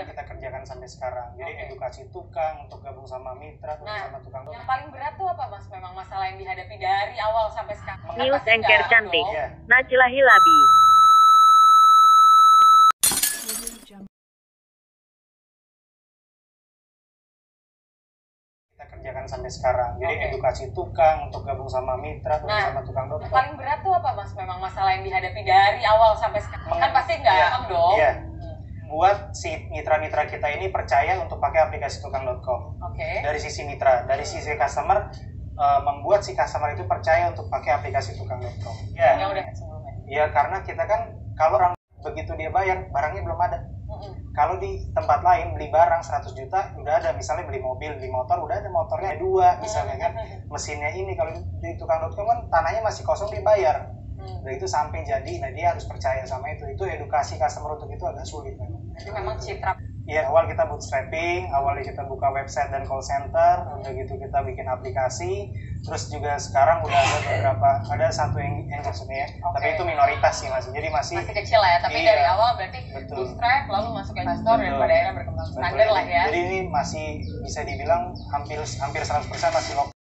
udah kita kerjakan sampai sekarang. Jadi Oke. edukasi tukang untuk gabung sama mitra, Nah, sama tukang yang paling berat tuh apa mas memang masalah yang dihadapi dari awal sampai sekarang News anchor cantik. Iya. Najla Hilabi. kita kerjakan sampai sekarang. Jadi Oke. edukasi tukang untuk gabung sama mitra, Nah, sama tukang yang dokter. paling berat tuh apa mas memang masalah yang dihadapi dari awal sampai sekarang kan pasti nggak Iya, gampang dong Iya. Buat si mitra-mitra kita ini percaya untuk pakai aplikasi tukang.com. oke Dari sisi mitra, dari sisi customer eh, membuat si customer itu percaya untuk pakai aplikasi tukang.com. ya Ya, udah sebelumnya ya karena kita kan kalau orang begitu dia bayar barangnya belum ada. Kalau di tempat lain beli barang 100 juta udah ada, misalnya beli mobil, beli motor udah ada motornya dua misalnya kan. Mesinnya ini kalau di tukang.com kan tanahnya masih kosong dibayar. Hmm. Udah itu sampai jadi, nah dia harus percaya sama itu. Itu edukasi customer untuk itu agak sulit memang. Jadi memang citra Iya, awal kita bootstrapping, awalnya kita buka website dan call center, udah gitu kita bikin aplikasi, terus juga sekarang udah ada beberapa, ada satu yang maksudnya ya, Oke. tapi itu minoritas sih masih, jadi masih masih kecil lah ya tapi Iya. dari awal berarti Betul. bootstrap lalu masuk investor dan pada akhirnya berkembang standar lah ya Jadi ini masih bisa dibilang hampir hampir 100% masih lokal.